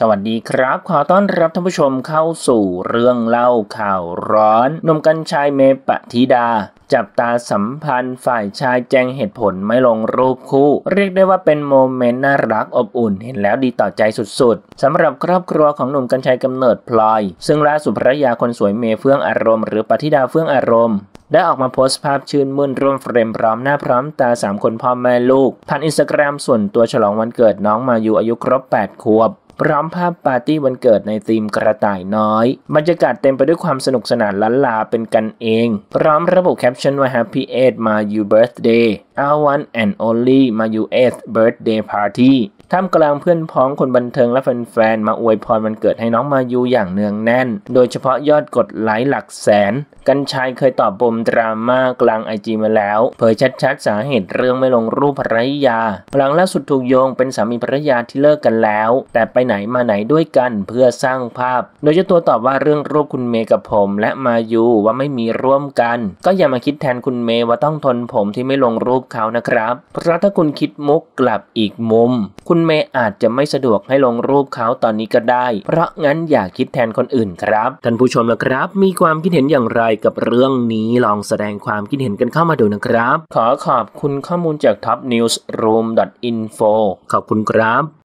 สวัสดีครับ ขอต้อนรับท่านผู้ชมเข้าสู่เรื่องเล่าข่าวร้อนนุ่มกัญชัยเมปะธิดา จับตาสัมพันธ์ฝ่ายชายแจ้งเหตุผลไม่ลงรูปคู่ เรียกได้ว่าเป็นโมเมนต์น่ารักอบอุ่นเห็นแล้วดีต่อใจสุดๆสำหรับครอบครัวของหนุ่มกัญชัยกำเนิดพลอย ซึ่งล่าสุดภรรยาคนสวยเมเฟื่องอารมณ์หรือปฏิดาเฟื่องอารมณ์ได้ออกมาโพสต์ภาพชื่นมื่นร่วมเฟรมพร้อมหน้าพร้อมตา 3 คนพ่อแม่ลูกผ่านอินสตาแกรมส่วนตัวฉลองวันเกิดน้องมายูอายุครบ 8 ขวบ พร้อมภาพปาร์ตี้วันเกิดในธีมกระต่ายน้อย บรรยากาศเต็มไปด้วยความสนุกสนานลั้นลาเป็นกันเอง พร้อมระบุแคปชั่นว่า Happy 8มายู birthday our one and only มายู 8th birthday party ท่ามกลางเพื่อนพ้องคนบันเทิงและแฟนๆ มาอวยพรวันเกิดให้น้องมายูอย่างเนืองแน่น โดยเฉพาะยอดกดไลค์หลักแสน กรรชัยเคยตอบปมดราม่ากลางไอจีมาแล้ว เผยชัดๆ สาเหตุเรื่องไม่ลงรูปภรรยา หลังล่าสุดถูกโยงเป็นสามีภรรยาที่เลิกกันแล้ว แต่ไปไหนมาไหนด้วยกันเพื่อสร้างภาพ โดยเจ้าตัวตอบว่าเรื่องรูปคุณเมย์กับผม และมายูว่าไม่มีร่วมกัน ก็อย่ามาคิดแทนคุณเมย์ว่าต้องทนผมที่ไม่ลงรูปเขานะครับ เพราะถ้าคุณคิดมุกกลับอีกมุม คุณณเมย์อาจจะไม่สะดวกให้ลงรูปเขาตอนนี้ก็ได้ เพราะงั้นอย่าคิดแทนคนอื่นครับท่านผู้ชมนะครับ มีความคิดเห็นอย่างไรกับเรื่องนี้ลองแสดงความคิดเห็นกันเข้ามาดูนะครับ ขอขอบคุณข้อมูลจาก topnewsroom.info ขอบคุณครับ